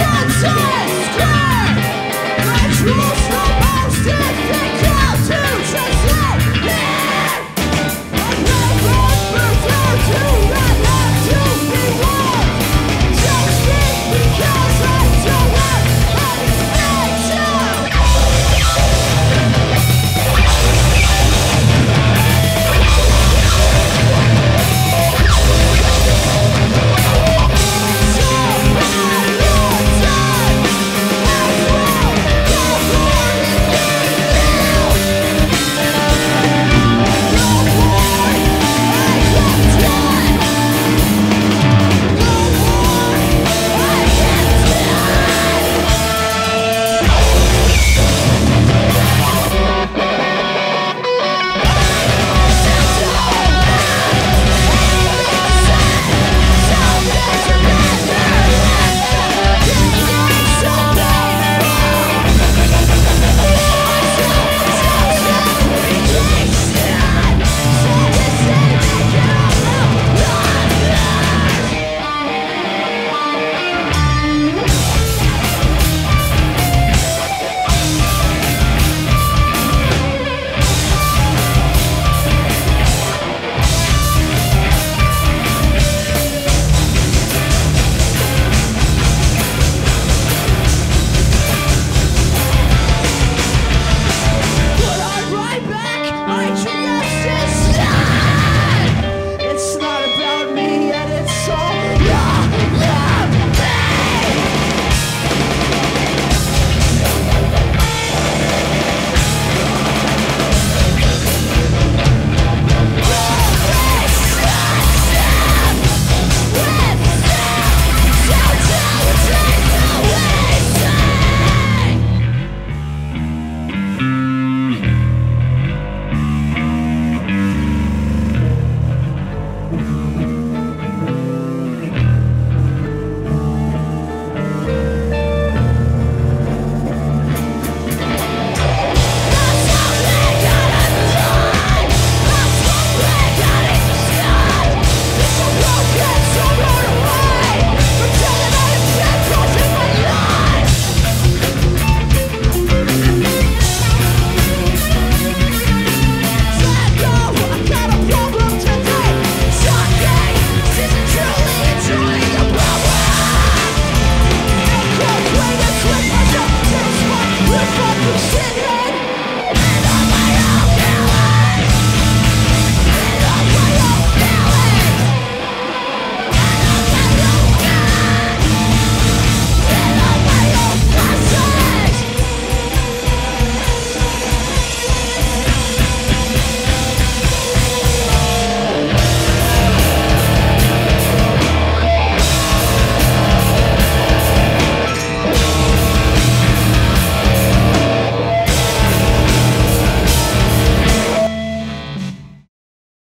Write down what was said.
Attention!